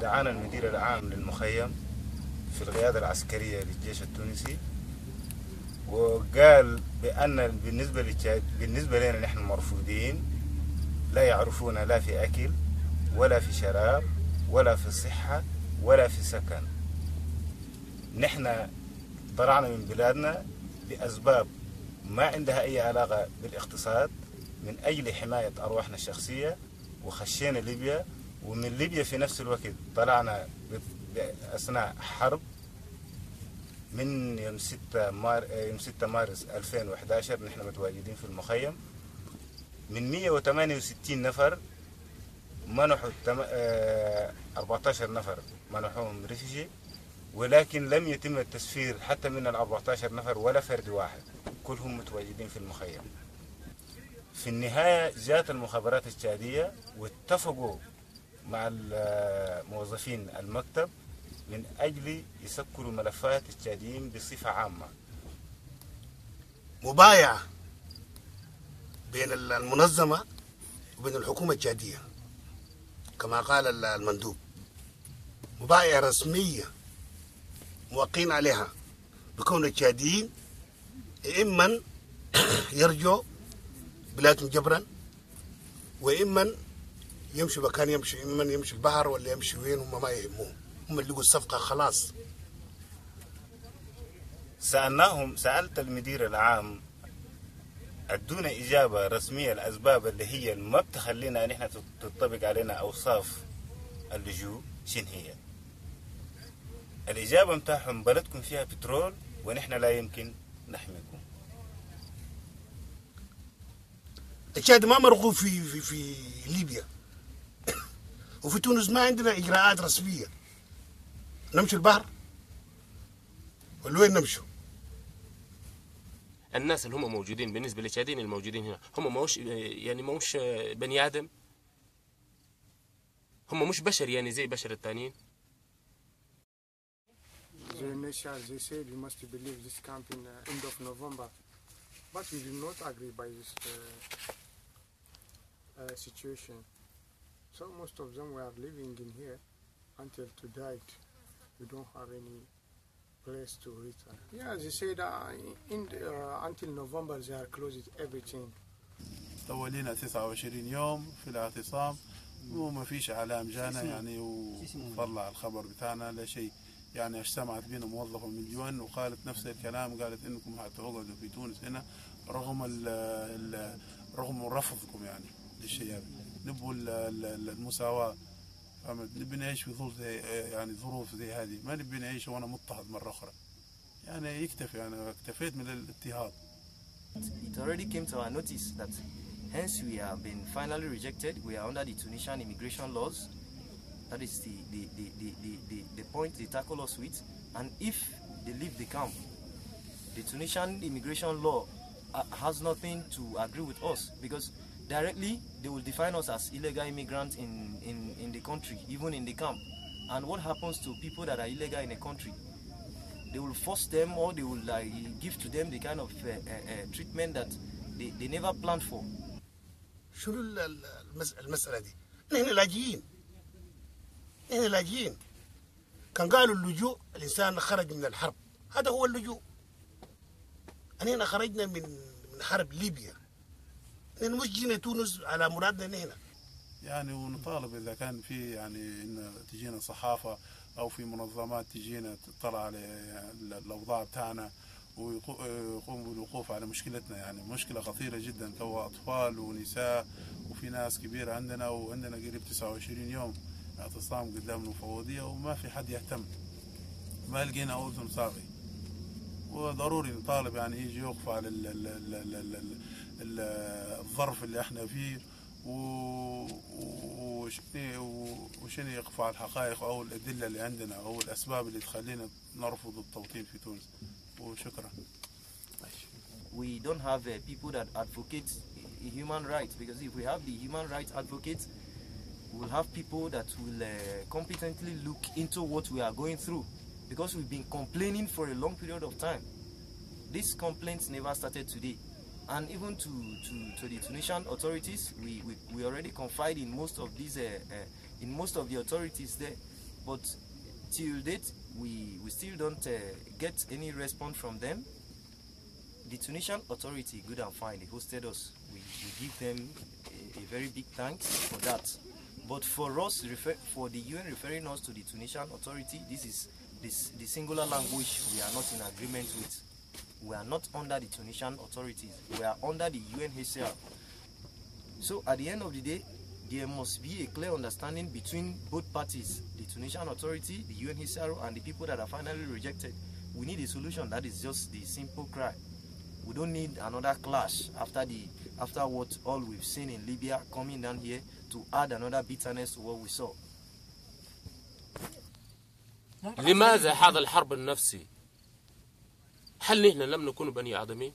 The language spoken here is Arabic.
دعانا المدير العام للمخيم في القيادة العسكرية للجيش التونسي وقال بأن بالنسبة بالنسبة لنا نحن مرفوضين لا يعرفون لا في أكل ولا في شراب ولا في صحة ولا في سكن. نحن طلعنا من بلادنا لأسباب ما عندها أي علاقة بالاقتصاد من أجل حماية أرواحنا الشخصية وخشينا ليبيا ومن ليبيا في نفس الوقت طلعنا أثناء حرب من يوم 6 مار... يوم 6 مارس 2011 نحن متواجدين في المخيم. من 168 نفر منحوا التم... آه، 14 نفر منحوهم ريفيجي ولكن لم يتم التسفير حتى من ال 14 نفر ولا فرد واحد. كلهم متواجدين في المخيم. في النهاية جاءت المخابرات التشادية واتفقوا مع موظفين المكتب من أجل يسكروا ملفات التشاديين بصفة عامة. مبايعة بين المنظمة وبين الحكومة التشادية. كما قال المندوب. مبايعة رسمية موقعين عليها. بكون التشاديين إما يرجعوا بلادهم جبرا وإما يمشوا مكان يمشي إما يمشي البحر ولا يمشي وين هم ما يهمهم. هم اللي لقوا الصفقة خلاص. سألناهم سألت المدير العام أدونا إجابة رسمية الاسباب اللي هي ما بتخلينا إن إحنا تطبق علينا أوصاف اللجوء شن هي الإجابة متاعهم بلدكم فيها بترول ونحن لا يمكن نحميكم. الشاهد ما مرغوب في في في ليبيا. وفي تونس ما عندنا إجراءات رسمية. نمشي البحر؟ ولا وين نمشوا؟ الناس اللي هم موجودين بالنسبة للشهادين الموجودين هنا هم موش يعني موش بني آدم هم مش بشر يعني زي بشر التانيين The initial, they said we must believe this camp in uh, end of November, but we do not agree by this uh, uh, situation. So most of them were living in here until to died. We don't have any place to return. Yeah, they said uh, in the, uh, until November they are closed everything. تولينا 29 يوم في الاعتصام. وما فيش إعلام جانا يعني وطلع الخبر بتاعنا لا شيء. يعني اجتمعت بنا موظفه من اليون وقالت نفس الكلام قالت إنكم هتقعدوا في تونس هنا رغم ال ال رغم رفضكم يعني للشيء هذا نبوا المساواة. نبي نعيش في ظروف زي يعني ظروف زي هذه ما نبي نعيش وأنا مضطهد مره أخرى يعني يكتفي أنا اكتفيت من الاضطهاد It already came to our notice that hence we have been finally rejected. We are under the Tunisian immigration laws. That is the, the, the, the, the, the, the point they tackle us with. And if they leave the camp, the Tunisian immigration law uh, has nothing to agree with us because directly they will define us as illegal immigrants in, in, in the country, even in the camp. And what happens to people that are illegal in a country? They will force them or they will like, give to them the kind of uh, uh, uh, treatment that they, they never planned for. شنو المسألة دي؟ نحن لاجئين نحن لاجئين كان قالوا اللجوء الإنسان خرج من الحرب هذا هو اللجوء أننا خرجنا من من حرب ليبيا نحن مش جينا تونس على مرادنا نحن. يعني ونطالب إذا كان في يعني إن تجينا صحافة أو في منظمات تجينا تطلع على الأوضاع بتاعنا ويقوموا بالوقوف على مشكلتنا. يعني مشكلة خطيرة جدا كوا اطفال ونساء وفي ناس كبيرة عندنا وعندنا قريب 29 يوم اعتصام قدام المفوضيه وما في حد يهتم. ما لقينا أذن صاغي. وضروري نطالب يعني يجي يوقف على ال ال ال ال ال ال الظرف اللي إحنا فيه وشنو يقف على الحقائق أو الادله اللي عندنا أو الاسباب اللي تخلينا نرفض التوطين في تونس وشكرا We don't have uh, people that advocate human rights because if we have the human rights advocates, we'll have people that will uh, competently look into what we are going through because we've been complaining for a long period of time. These complaints never started today. And even to, to, to the Tunisian authorities, we, we, we already confide in most of these, uh, uh, in most of the authorities there. But till date, we, we still don't uh, get any response from them. The Tunisian authority, good and fine, they hosted us. We, we give them a, a very big thanks for that. But for us, refer, for the UN referring us to the Tunisian authority, this is this, the singular language we are not in agreement with. We are not under the Tunisian authorities. We are under the UNHCR. So at the end of the day, there must be a clear understanding between both parties, the Tunisian authority, the UNHCR, and the people that are finally rejected. We need a solution that is just the simple cry. We don't need another clash after the after what all we've seen in Libya coming down here to add another bitterness to what we saw. لماذا هذا الحرب النفسي هل نحن لم نكن بني آدمين